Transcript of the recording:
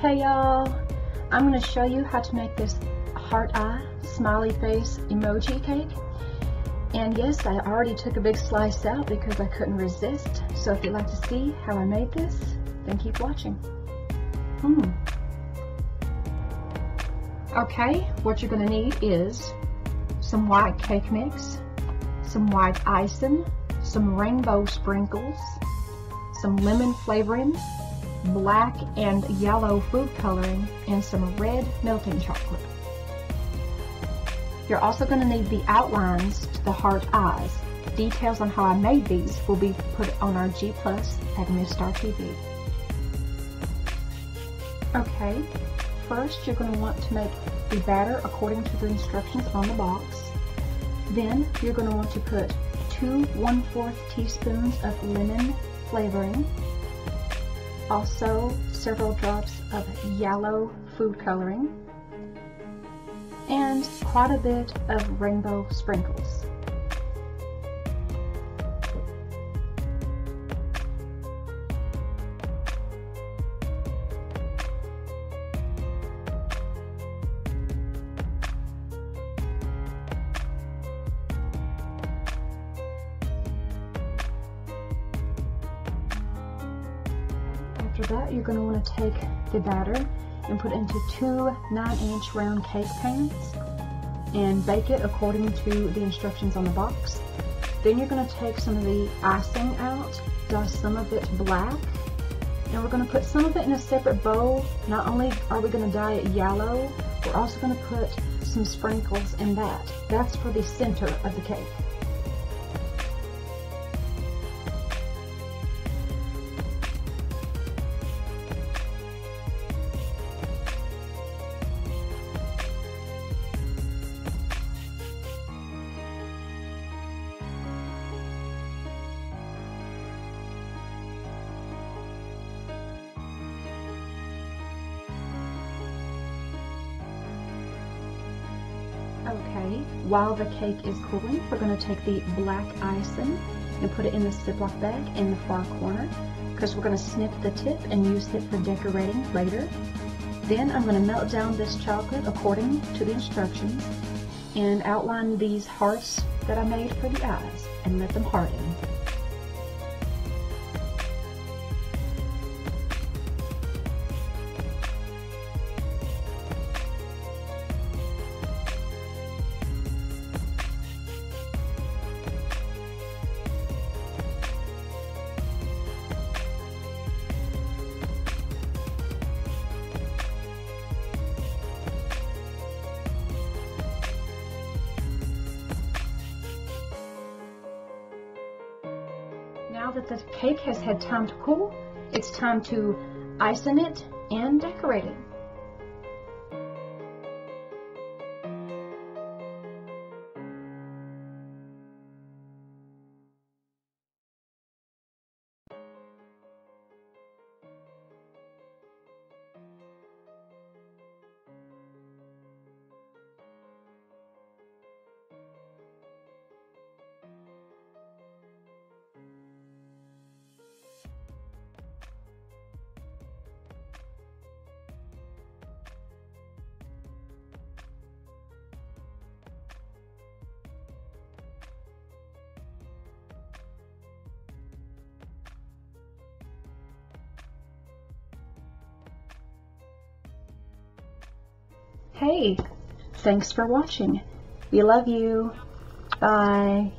Hey y'all, I'm going to show you how to make this heart eye smiley face emoji cake. And yes, I already took a big slice out because I couldn't resist. So if you'd like to see how I made this, then keep watching. Hmm. Okay, what you're going to need is some white cake mix, some white icing, some rainbow sprinkles, some lemon flavoring, black and yellow food coloring, and some red melting chocolate. You're also going to need the outlines to the heart eyes. Details on how I made these will be put on our G Plus at MissStarTv. Okay, first you're going to want to make the batter according to the instructions on the box. Then you're going to want to put two 1 4th teaspoons of lemon flavoring also several drops of yellow food coloring, and quite a bit of rainbow sprinkles. After that, you're going to want to take the batter and put into two 9-inch round cake pans and bake it according to the instructions on the box. Then you're going to take some of the icing out, dye some of it black, and we're going to put some of it in a separate bowl. Not only are we going to dye it yellow, we're also going to put some sprinkles in that. That's for the center of the cake. Okay, while the cake is cooling, we're going to take the black icing and put it in the Ziploc bag in the far corner because we're going to snip the tip and use it for decorating later. Then I'm going to melt down this chocolate according to the instructions and outline these hearts that I made for the eyes and let them harden. Now that the cake has had time to cool, it's time to icing it and decorate it. Hey, thanks for watching. We love you. Bye.